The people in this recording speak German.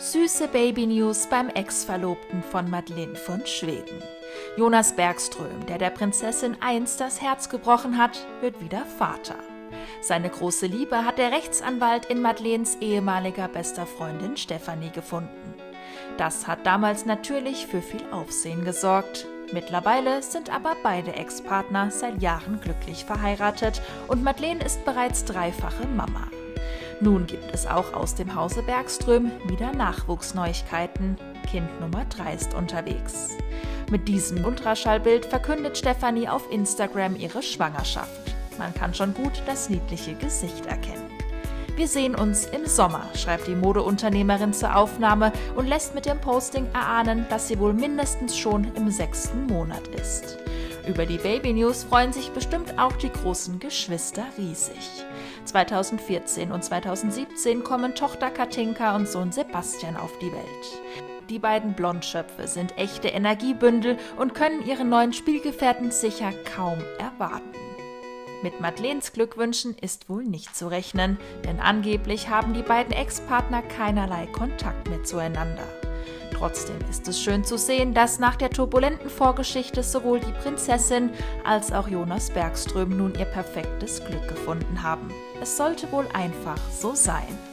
Süße Baby-News beim Ex-Verlobten von Madeleine von Schweden. Jonas Bergström, der der Prinzessin einst das Herz gebrochen hat, wird wieder Vater. Seine große Liebe hat der Rechtsanwalt in Madeleines ehemaliger bester Freundin Stefanie gefunden. Das hat damals natürlich für viel Aufsehen gesorgt. Mittlerweile sind aber beide Ex-Partner seit Jahren glücklich verheiratet und Madeleine ist bereits dreifache Mama. Nun gibt es auch aus dem Hause Bergström wieder Nachwuchsneuigkeiten. Kind Nummer 3 ist unterwegs. Mit diesem Ultraschallbild verkündet Stefanie auf Instagram ihre Schwangerschaft. Man kann schon gut das niedliche Gesicht erkennen. Wir sehen uns im Sommer, schreibt die Modeunternehmerin zur Aufnahme und lässt mit dem Posting erahnen, dass sie wohl mindestens schon im sechsten Monat ist. Über die Baby News freuen sich bestimmt auch die großen Geschwister riesig. 2014 und 2017 kommen Tochter Katinka und Sohn Sebastian auf die Welt. Die beiden Blondschöpfe sind echte Energiebündel und können ihren neuen Spielgefährten sicher kaum erwarten. Mit Madeleines Glückwünschen ist wohl nicht zu rechnen, denn angeblich haben die beiden Ex-Partner keinerlei Kontakt mehr zueinander. Trotzdem ist es schön zu sehen, dass nach der turbulenten Vorgeschichte sowohl die Prinzessin als auch Jonas Bergström nun ihr perfektes Glück gefunden haben. Es sollte wohl einfach so sein.